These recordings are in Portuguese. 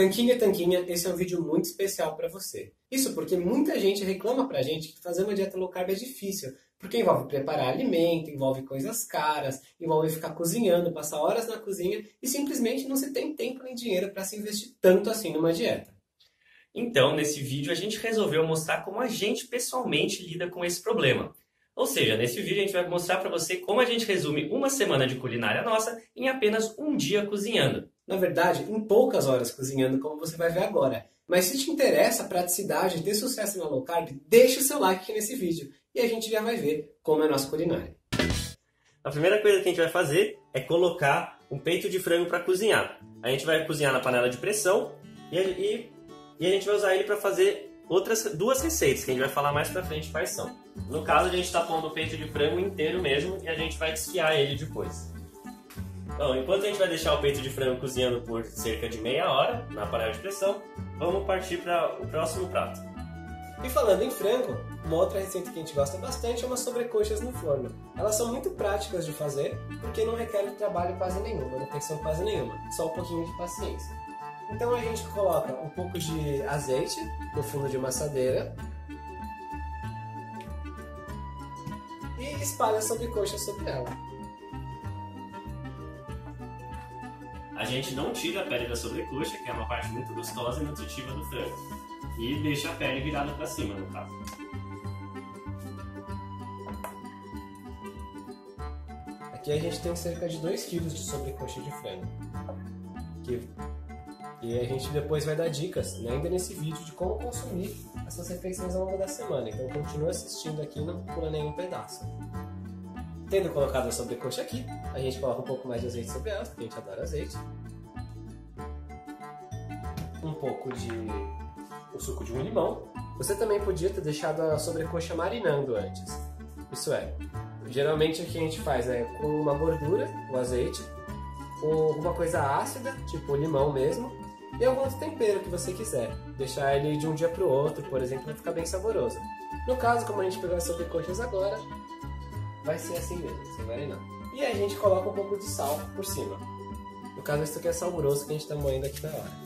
Tanquinho e Tanquinha, esse é um vídeo muito especial para você. Isso porque muita gente reclama pra gente que fazer uma dieta low carb é difícil, porque envolve preparar alimento, envolve coisas caras, envolve ficar cozinhando, passar horas na cozinha e simplesmente não se tem tempo nem dinheiro para se investir tanto assim numa dieta. Então, nesse vídeo a gente resolveu mostrar como a gente pessoalmente lida com esse problema. Ou seja, nesse vídeo a gente vai mostrar para você como a gente resume uma semana de culinária nossa em apenas um dia cozinhando. Na verdade, em poucas horas cozinhando, como você vai ver agora. Mas se te interessa a praticidade, ter sucesso na low carb, deixa o seu like aqui nesse vídeo e a gente já vai ver como é a nossa culinária. A primeira coisa que a gente vai fazer é colocar um peito de frango para cozinhar. A gente vai cozinhar na panela de pressão e, e, e a gente vai usar ele para fazer outras duas receitas que a gente vai falar mais pra frente quais são. No caso, a gente está pondo o peito de frango inteiro mesmo e a gente vai desfiar ele depois. Bom, enquanto a gente vai deixar o peito de frango cozinhando por cerca de meia hora na panela de pressão, vamos partir para o próximo prato. E falando em frango, uma outra receita que a gente gosta bastante é umas sobrecoxas no forno. Elas são muito práticas de fazer porque não requerem trabalho quase nenhum, manutenção quase nenhuma, só um pouquinho de paciência. Então a gente coloca um pouco de azeite no fundo de uma assadeira e espalha a sobrecoxa sobre ela. A gente não tira a pele da sobrecoxa, que é uma parte muito gostosa e nutritiva do frango, e deixa a pele virada para cima, no caso. Aqui a gente tem cerca de 2 kg de sobrecoxa de frango. E a gente depois vai dar dicas, né, ainda nesse vídeo, de como consumir essas refeições ao longo da semana. Então continua assistindo aqui, não pula nenhum pedaço. Tendo colocado a sobrecoxa aqui, a gente coloca um pouco mais de azeite sobre ela, porque a gente adora azeite. Um pouco de o suco de um limão. Você também podia ter deixado a sobrecoxa marinando antes. Isso é, geralmente o que a gente faz é com uma gordura, o azeite, com alguma coisa ácida, tipo limão mesmo, e algum outro tempero que você quiser. Deixar ele de um dia para o outro, por exemplo, vai ficar bem saboroso. No caso, como a gente pegou as sobrecoxas agora, vai ser assim mesmo, sem marinar. E aí a gente coloca um pouco de sal por cima. No caso, isso aqui é sal grosso que a gente está moendo aqui na hora.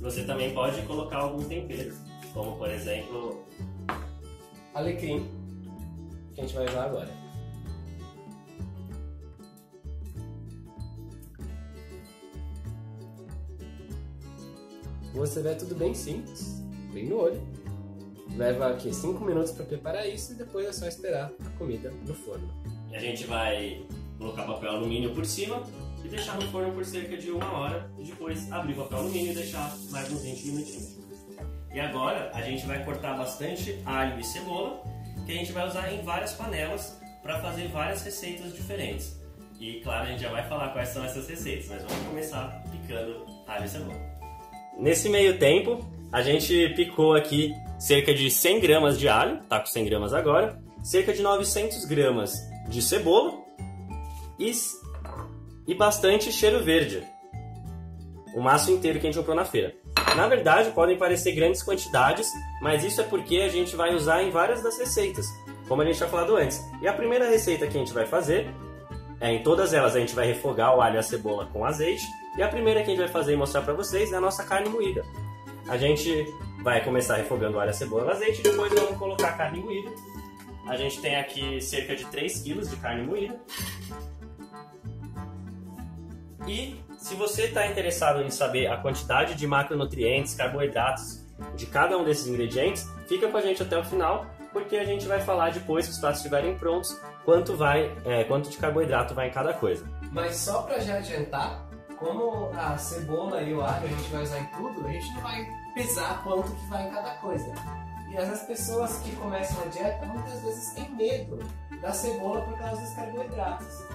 Você também pode colocar algum tempero, como por exemplo... Alecrim, que a gente vai usar agora. Você vê tudo bem simples, bem no olho. Leva aqui 5 minutos para preparar isso e depois é só esperar a comida no forno. A gente vai colocar papel alumínio por cima e deixar no forno por cerca de uma hora e depois abrir o papel alumínio e deixar mais uns 20 minutinhos. E agora a gente vai cortar bastante alho e cebola que a gente vai usar em várias panelas para fazer várias receitas diferentes. E claro, a gente já vai falar quais são essas receitas, mas vamos começar picando alho e cebola. Nesse meio tempo, a gente picou aqui cerca de 100 gramas de alho, tá com 100 gramas agora, cerca de 900 gramas de cebola e, e bastante cheiro verde. O maço inteiro que a gente comprou na feira. Na verdade, podem parecer grandes quantidades, mas isso é porque a gente vai usar em várias das receitas, como a gente já falado antes. E a primeira receita que a gente vai fazer, é, em todas elas a gente vai refogar o alho e a cebola com azeite, e a primeira que a gente vai fazer e mostrar para vocês é a nossa carne moída. A gente vai começar refogando alho, cebola e azeite e depois vamos colocar a carne moída. A gente tem aqui cerca de 3 kg de carne moída. E se você está interessado em saber a quantidade de macronutrientes, carboidratos de cada um desses ingredientes, fica com a gente até o final, porque a gente vai falar depois que os pratos estiverem prontos quanto vai, é, quanto de carboidrato vai em cada coisa. Mas só para já adiantar, como a cebola e o alho a gente vai usar em tudo, a gente não vai pesar quanto que vai em cada coisa. E as pessoas que começam a dieta muitas vezes têm medo da cebola por causa dos carboidratos.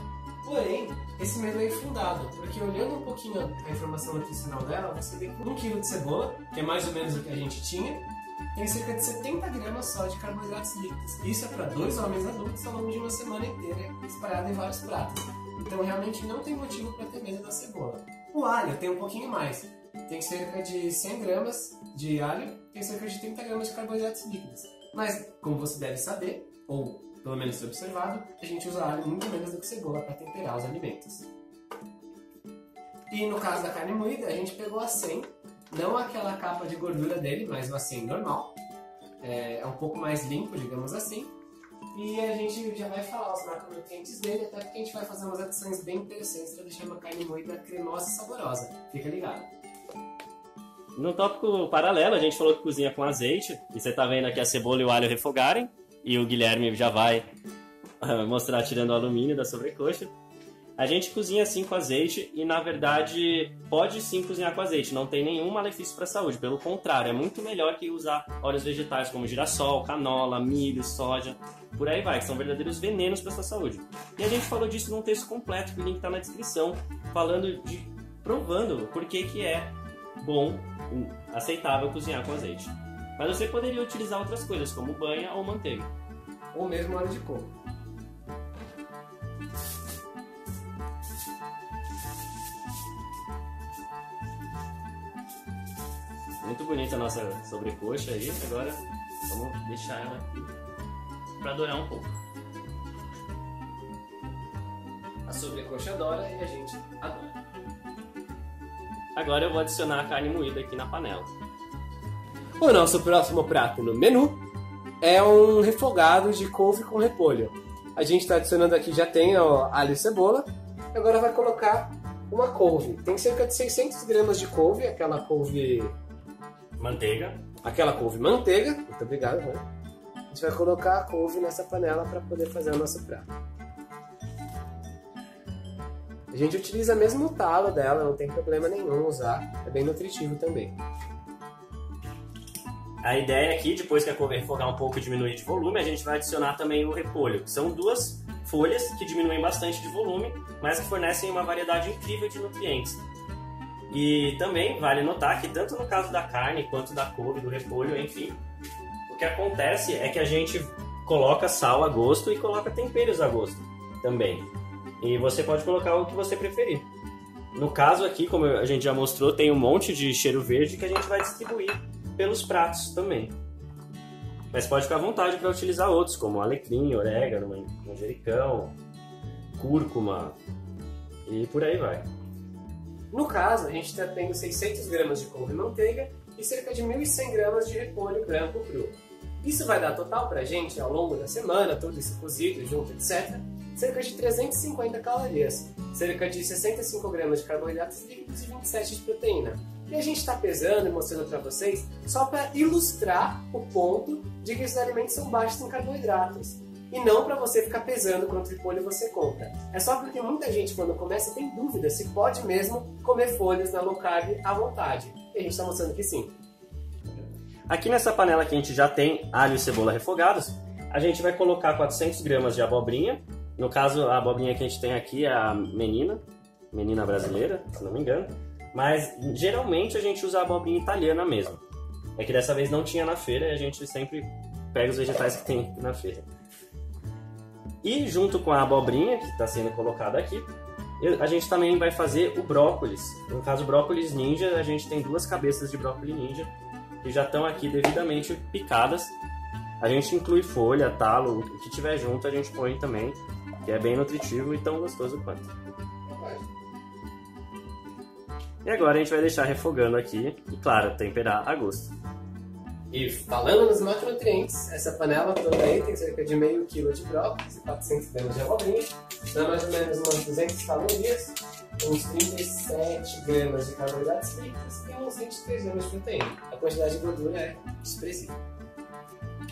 Porém, esse medo é infundado, porque olhando um pouquinho a informação nutricional dela, você vê que 1 kg de cebola, que é mais ou menos o que a gente tinha, tem cerca de 70 gramas só de carboidratos líquidos. Isso é para dois homens adultos ao longo de uma semana inteira, espalhado em vários pratos. Então realmente não tem motivo para ter medo da cebola. O alho tem um pouquinho mais. Tem cerca de 100 gramas de alho, tem cerca de 30 gramas de carboidratos líquidos. Mas, como você deve saber, ou pelo menos observado, a gente usa alho muito menos do que cebola para temperar os alimentos. E no caso da carne moída, a gente pegou a 100, não aquela capa de gordura dele, mas o acém normal. É, é um pouco mais limpo, digamos assim. E a gente já vai falar os macronutrientes dele, até porque a gente vai fazer umas adições bem interessantes para deixar uma carne moída cremosa e saborosa. Fica ligado. No tópico paralelo, a gente falou que cozinha com azeite, e você tá vendo aqui a cebola e o alho refogarem, e o Guilherme já vai uh, mostrar tirando o alumínio da sobrecoxa. A gente cozinha assim com azeite e na verdade pode sim cozinhar com azeite, não tem nenhum malefício para a saúde, pelo contrário, é muito melhor que usar óleos vegetais como girassol, canola, milho, soja, por aí vai, que são verdadeiros venenos para sua saúde. E a gente falou disso num texto completo, que o link está na descrição, falando de provando por que que é bom, aceitável cozinhar com azeite. Mas você poderia utilizar outras coisas, como banha ou manteiga. Ou mesmo óleo de coco. Muito bonita a nossa sobrecoxa aí. Agora vamos deixar ela aqui para dourar um pouco. A sobrecoxa adora e a gente adora. Agora eu vou adicionar a carne moída aqui na panela. O nosso próximo prato no menu é um refogado de couve com repolho. A gente está adicionando aqui, já tem ó, alho e cebola. Agora vai colocar uma couve. Tem cerca de 600 gramas de couve, aquela couve Manteiga. aquela couve manteiga. Muito obrigado, né? A gente vai colocar a couve nessa panela para poder fazer o nosso prato. A gente utiliza mesmo o talo dela, não tem problema nenhum usar. É bem nutritivo também. A ideia aqui, depois que a couve refogar um pouco e diminuir de volume, a gente vai adicionar também o repolho. que São duas folhas que diminuem bastante de volume, mas que fornecem uma variedade incrível de nutrientes. E também vale notar que tanto no caso da carne quanto da couve, do repolho, enfim, o que acontece é que a gente coloca sal a gosto e coloca temperos a gosto também. E você pode colocar o que você preferir. No caso aqui, como a gente já mostrou, tem um monte de cheiro verde que a gente vai distribuir pelos pratos também. Mas pode ficar à vontade para utilizar outros, como alecrim, orégano, manjericão, cúrcuma e por aí vai. No caso, a gente está tendo 600 gramas de couve manteiga e cerca de 1.100 gramas de repolho branco cru. Isso vai dar total para a gente, ao longo da semana, tudo isso cozido, junto, etc., cerca de 350 calorias, cerca de 65 gramas de carboidratos líquidos e 27 de proteína. E a gente está pesando e mostrando para vocês só para ilustrar o ponto de que esses alimentos são baixos em carboidratos e não para você ficar pesando quanto de folha você compra. É só porque muita gente, quando começa, tem dúvida se pode mesmo comer folhas na low carb à vontade. E a gente está mostrando que sim. Aqui nessa panela que a gente já tem alho e cebola refogados, a gente vai colocar 400 gramas de abobrinha. No caso, a abobrinha que a gente tem aqui é a menina, menina brasileira, se não me engano. Mas geralmente a gente usa a abobrinha italiana mesmo. É que dessa vez não tinha na feira e a gente sempre pega os vegetais que tem na feira. E junto com a abobrinha, que está sendo colocada aqui, a gente também vai fazer o brócolis. No caso, brócolis ninja, a gente tem duas cabeças de brócolis ninja que já estão aqui devidamente picadas. A gente inclui folha, talo, o que tiver junto a gente põe também, que é bem nutritivo e tão gostoso quanto. E agora a gente vai deixar refogando aqui e, claro, temperar a gosto. E falando nos macronutrientes, essa panela toda aí tem cerca de meio quilo de brócolis e 400 gramas de abobrinha, dá mais ou menos umas 200 calorias, uns 37 gramas de carboidratos líquidos e uns 23 gramas de proteína. A quantidade de gordura é expressiva.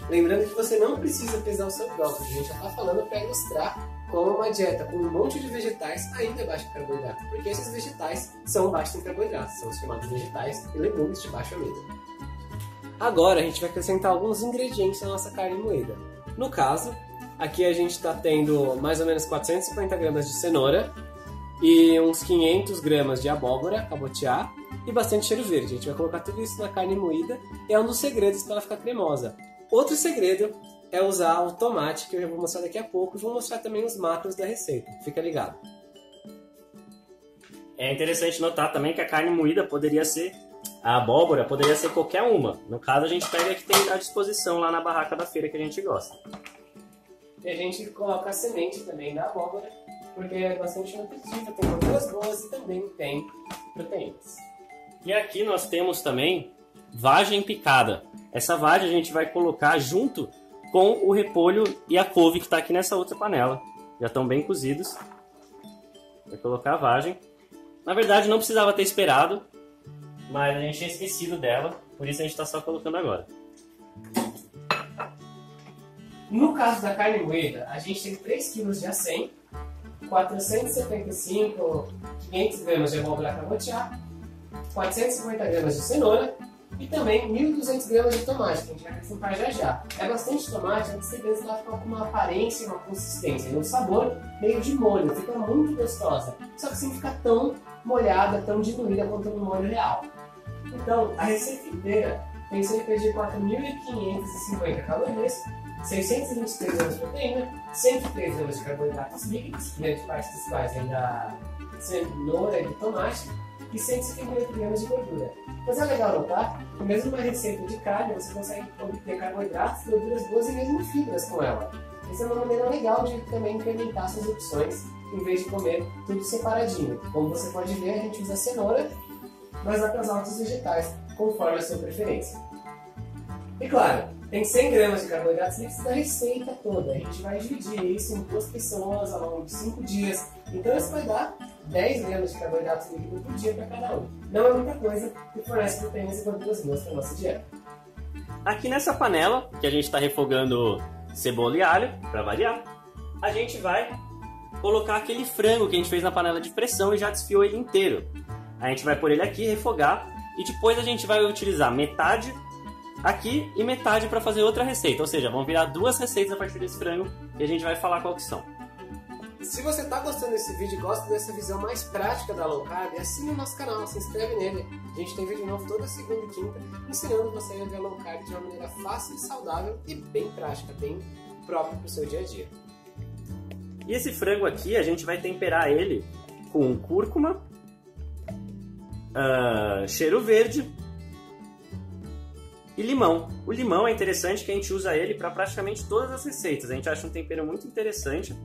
Lembrando que você não precisa pesar o seu brócolis, a gente já está falando para ilustrar como uma dieta com um monte de vegetais ainda é baixa em carboidrato, porque esses vegetais são baixos em carboidratos, são os chamados vegetais e legumes de baixa amido. Agora a gente vai acrescentar alguns ingredientes na nossa carne moída. No caso, aqui a gente está tendo mais ou menos 450 gramas de cenoura e uns 500 gramas de abóbora cabotiá e bastante cheiro verde. A gente vai colocar tudo isso na carne moída e é um dos segredos para ela ficar cremosa. Outro segredo é usar o tomate, que eu já vou mostrar daqui a pouco, e vou mostrar também os macros da receita. Fica ligado. É interessante notar também que a carne moída poderia ser a abóbora poderia ser qualquer uma. No caso, a gente pega a que tem à disposição lá na barraca da feira que a gente gosta. E a gente coloca a semente também da abóbora, porque é bastante nutritiva, tem gorduras boas e também tem proteínas. E aqui nós temos também vagem picada. Essa vagem a gente vai colocar junto com o repolho e a couve que está aqui nessa outra panela. Já estão bem cozidos. Vai colocar a vagem. Na verdade não precisava ter esperado, mas a gente tinha esquecido dela, por isso a gente está só colocando agora. No caso da carne moída, a gente tem 3 kg de acém, 475, 500 gramas de abóbora cabotiá, 450 gramas de cenoura e também 1.200 gramas de tomate, que a gente vai acrescentar já já. É bastante tomate, a certeza ela fica com uma aparência, uma consistência e um sabor meio de molho, fica muito gostosa. Só que sem ficar tão molhada, tão diluída quanto no molho real. Então, a receita inteira tem cerca de 4.550 calorias, 623 gramas de proteína, 103 gramas de carboidratos líquidos, grande parte dos quais vem da cenoura e tomate, e 158 gramas de gordura. Mas é legal notar que mesmo uma receita de carne você consegue obter carboidratos, gorduras boas e mesmo fibras com ela. Essa é uma maneira legal de também incrementar suas opções em vez de comer tudo separadinho. Como você pode ver, a gente usa cenoura, mas usar outros vegetais, conforme a sua preferência. E claro, tem 100 gramas de carboidratos líquidos da receita toda. A gente vai dividir isso em duas pessoas ao longo de 5 dias. Então isso vai dar 10 gramas de carboidratos líquidos por dia para cada um. Não é muita coisa e fornece proteínas e gorduras boas para a nossa dieta. Aqui nessa panela, que a gente está refogando cebola e alho, para variar, a gente vai colocar aquele frango que a gente fez na panela de pressão e já desfiou ele inteiro. A gente vai pôr ele aqui, refogar, e depois a gente vai utilizar metade aqui e metade para fazer outra receita. Ou seja, vão virar duas receitas a partir desse frango e a gente vai falar qual que são. Se você está gostando desse vídeo e gosta dessa visão mais prática da low carb, assine o nosso canal, se inscreve nele. A gente tem vídeo novo toda segunda e quinta, ensinando você a ver a low carb de uma maneira fácil, saudável e bem prática, bem própria para o seu dia a dia. E esse frango aqui, a gente vai temperar ele com cúrcuma, uh, cheiro verde e limão. O limão é interessante que a gente usa ele para praticamente todas as receitas. A gente acha um tempero muito interessante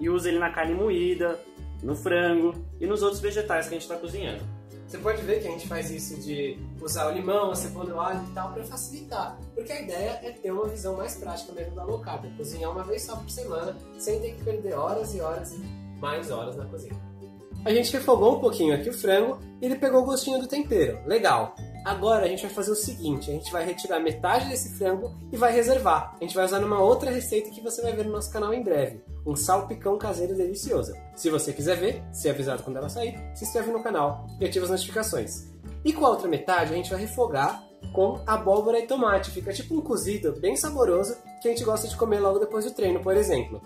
e usa ele na carne moída, no frango e nos outros vegetais que a gente está cozinhando. Você pode ver que a gente faz isso de usar o limão, a cebola, o alho e tal para facilitar, porque a ideia é ter uma visão mais prática mesmo da low carb, cozinhar uma vez só por semana, sem ter que perder horas e horas e mais horas na cozinha. A gente refogou um pouquinho aqui o frango e ele pegou o gostinho do tempero. Legal. Agora a gente vai fazer o seguinte: a gente vai retirar metade desse frango e vai reservar. A gente vai usar numa outra receita que você vai ver no nosso canal em breve: um salpicão caseiro delicioso. Se você quiser ver, ser avisado quando ela sair, se inscreve no canal e ativa as notificações. E com a outra metade a gente vai refogar com abóbora e tomate. Fica tipo um cozido bem saboroso que a gente gosta de comer logo depois do treino, por exemplo.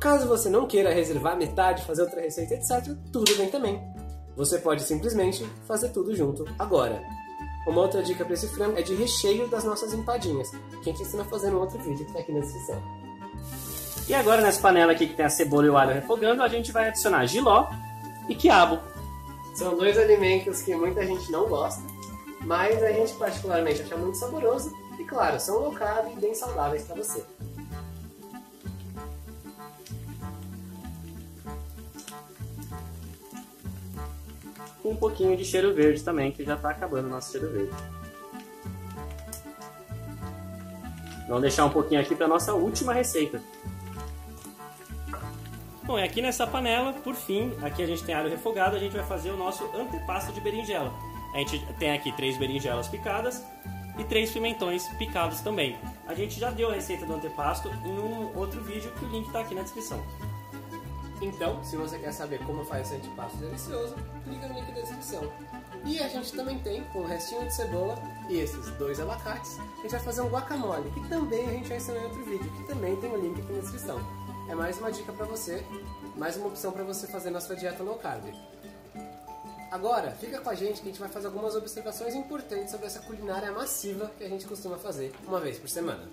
Caso você não queira reservar metade, fazer outra receita, etc., tudo bem também. Você pode simplesmente fazer tudo junto agora. Uma outra dica para esse frango é de recheio das nossas empadinhas, que a gente ensina a fazer no outro vídeo que está aqui na descrição. E agora nessa panela aqui que tem a cebola e o alho refogando, a gente vai adicionar giló e quiabo. São dois alimentos que muita gente não gosta, mas a gente particularmente acha muito saboroso e claro, são low carb e bem saudáveis para você. Com um pouquinho de cheiro verde também, que já está acabando o nosso cheiro verde. Vamos deixar um pouquinho aqui para nossa última receita. Bom, é aqui nessa panela, por fim, aqui a gente tem alho refogado, a gente vai fazer o nosso antepasto de berinjela. A gente tem aqui três berinjelas picadas e três pimentões picados também. A gente já deu a receita do antepasto em um outro vídeo que o link está aqui na descrição. Então, se você quer saber como faz esse antipasto delicioso, clica no link da descrição. E a gente também tem, com o restinho de cebola e esses dois abacates, a gente vai fazer um guacamole, que também a gente vai ensinar em outro vídeo, que também tem o um link aqui na descrição. É mais uma dica para você, mais uma opção para você fazer na sua dieta low carb. Agora, fica com a gente que a gente vai fazer algumas observações importantes sobre essa culinária massiva que a gente costuma fazer uma vez por semana.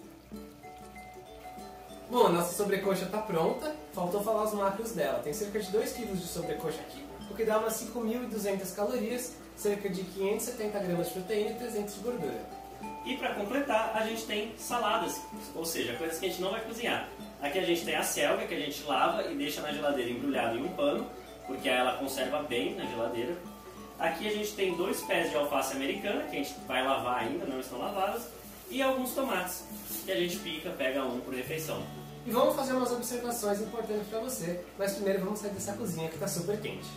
Bom, nossa sobrecoxa está pronta, faltou falar os macros dela. Tem cerca de 2 kg de sobrecoxa aqui, o que dá umas 5.200 calorias, cerca de 570 gramas de proteína e 300 de gordura. E para completar, a gente tem saladas, ou seja, coisas que a gente não vai cozinhar. Aqui a gente tem a selga, que a gente lava e deixa na geladeira embrulhada em um pano, porque ela conserva bem na geladeira. Aqui a gente tem dois pés de alface americana, que a gente vai lavar ainda, não estão lavados, e alguns tomates, que a gente pica, pega um por refeição. E vamos fazer umas observações importantes para você, mas primeiro vamos sair dessa cozinha que está super quente.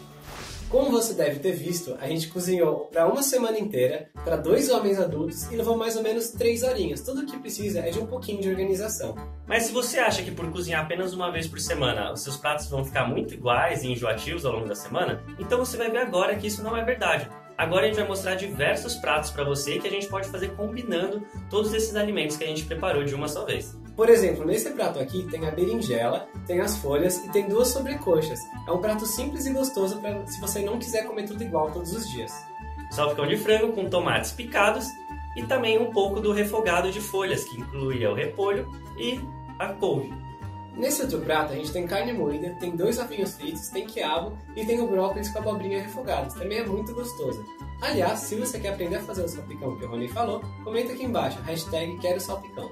Como você deve ter visto, a gente cozinhou para uma semana inteira, para dois homens adultos e levou mais ou menos três horinhas. Tudo o que precisa é de um pouquinho de organização. Mas se você acha que por cozinhar apenas uma vez por semana os seus pratos vão ficar muito iguais e enjoativos ao longo da semana, então você vai ver agora que isso não é verdade. Agora a gente vai mostrar diversos pratos para você que a gente pode fazer combinando todos esses alimentos que a gente preparou de uma só vez. Por exemplo, nesse prato aqui tem a berinjela, tem as folhas e tem duas sobrecoxas. É um prato simples e gostoso para se você não quiser comer tudo igual todos os dias. Salpicão de frango com tomates picados e também um pouco do refogado de folhas, que incluía o repolho e a couve. Nesse outro prato a gente tem carne moída, tem dois ovinhos fritos, tem quiabo e tem o brócolis com abobrinha refogados. Também é muito gostoso. Aliás, se você quer aprender a fazer o salpicão que o Rony falou, comenta aqui embaixo, hashtag quero salpicão.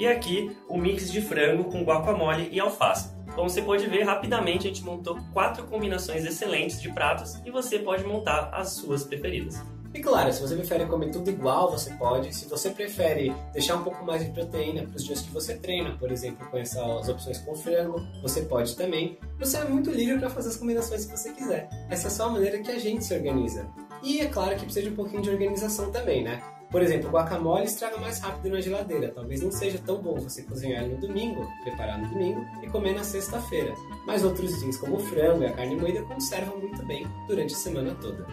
E aqui o mix de frango com guacamole e alface. Como você pode ver, rapidamente a gente montou quatro combinações excelentes de pratos e você pode montar as suas preferidas. E claro, se você prefere comer tudo igual, você pode. Se você prefere deixar um pouco mais de proteína para os dias que você treina, por exemplo, com essas opções com frango, você pode também. Você é muito livre para fazer as combinações que você quiser. Essa é só a maneira que a gente se organiza. E é claro que precisa de um pouquinho de organização também, né? Por exemplo, o guacamole estraga mais rápido na geladeira. Talvez não seja tão bom você cozinhar no domingo, preparar no domingo e comer na sexta-feira. Mas outros itens como o frango e a carne moída conservam muito bem durante a semana toda.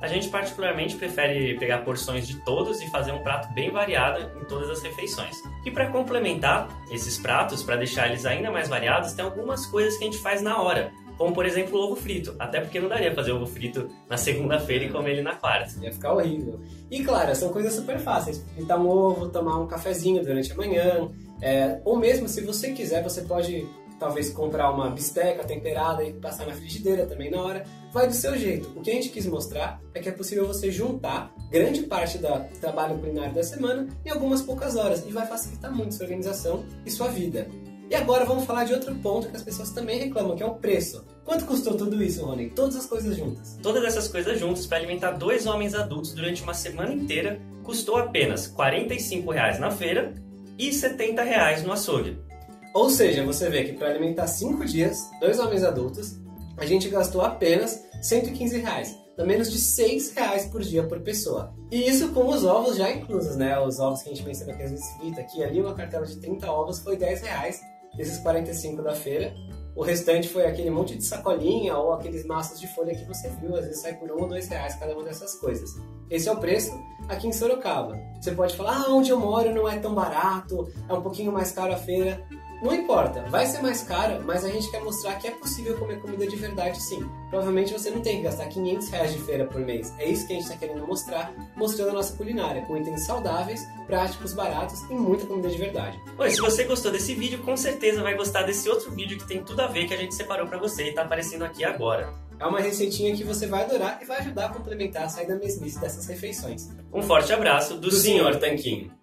A gente particularmente prefere pegar porções de todos e fazer um prato bem variado em todas as refeições. E para complementar esses pratos, para deixar eles ainda mais variados, tem algumas coisas que a gente faz na hora, como por exemplo o ovo frito, até porque não daria fazer ovo frito na segunda-feira e comer ele na quarta. Ia ficar horrível. E claro, são coisas super fáceis. Fritar um ovo, tomar um cafezinho durante a manhã, é, ou mesmo se você quiser, você pode talvez comprar uma bisteca temperada e passar na frigideira também na hora. Vai do seu jeito. O que a gente quis mostrar é que é possível você juntar grande parte do trabalho culinário da semana em algumas poucas horas e vai facilitar muito sua organização e sua vida. E agora vamos falar de outro ponto que as pessoas também reclamam, que é o preço. Quanto custou tudo isso, Rony? Todas as coisas juntas? Todas essas coisas juntas para alimentar dois homens adultos durante uma semana inteira custou apenas R$ 45 na feira e R$ 70 no açougue. Ou seja, você vê que para alimentar 5 dias, dois homens adultos, a gente gastou apenas 115 reais. Dá menos de 6 reais por dia por pessoa. E isso com os ovos já inclusos, né? Os ovos que a gente às vezes frita aqui ali, uma cartela de 30 ovos foi 10 reais desses 45 da feira. O restante foi aquele monte de sacolinha ou aqueles maços de folha que você viu, às vezes sai por um ou dois reais cada uma dessas coisas. Esse é o preço aqui em Sorocaba. Você pode falar, ah, onde eu moro não é tão barato, é um pouquinho mais caro a feira. Não importa, vai ser mais caro, mas a gente quer mostrar que é possível comer comida de verdade sim. Provavelmente você não tem que gastar 500 reais de feira por mês. É isso que a gente está querendo mostrar, mostrando a nossa culinária, com itens saudáveis, práticos, baratos e muita comida de verdade. Oi, se você gostou desse vídeo, com certeza vai gostar desse outro vídeo que tem tudo a ver que a gente separou para você e está aparecendo aqui agora. É uma receitinha que você vai adorar e vai ajudar a complementar a sair da mesmice dessas refeições. Um forte abraço do, do Sr. Tanquinho.